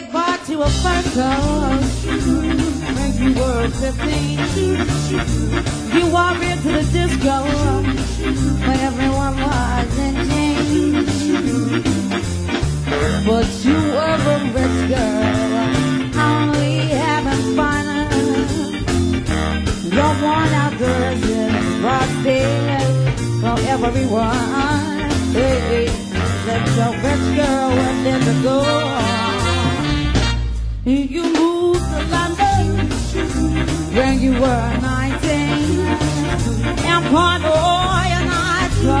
to a circle when you were 15. You walked into the disco when everyone was in jeans. But you were a rich girl, only having fun. Don't want outdoors in Rockdale for everyone. Hey, that's a rich girl when there's a You moved to London when you were 19. And Port you're not so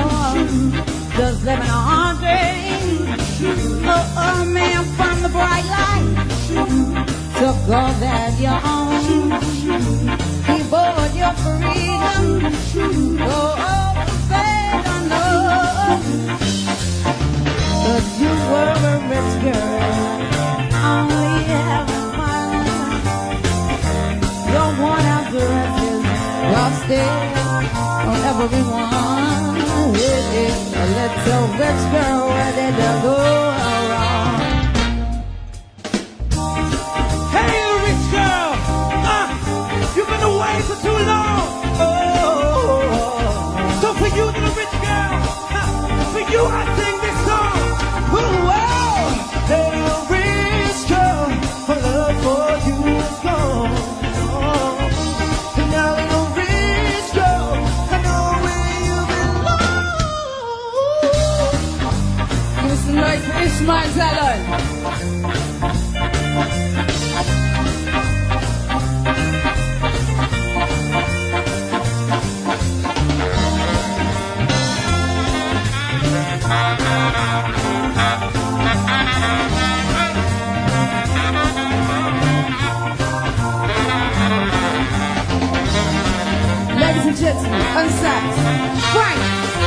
just living on dream. Oh, oh, man from the bright light took all that you own. He bought your freedom. Rusted on everyone. Yeah, yeah. A little rich girl, where did you go wrong? Hey, rich girl! Ah, you've been away for too long! Like Ishmael Ladies and gentlemen, unsacked, Frank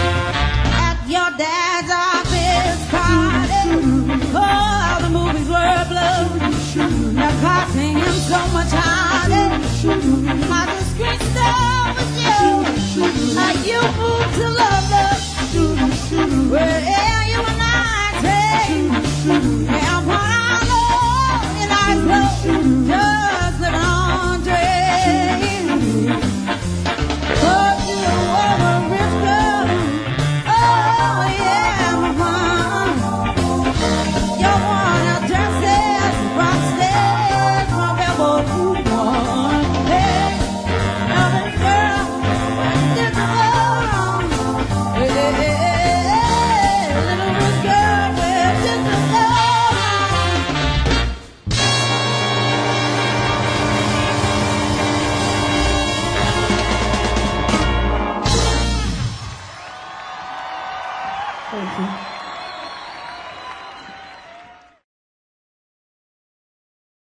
我已经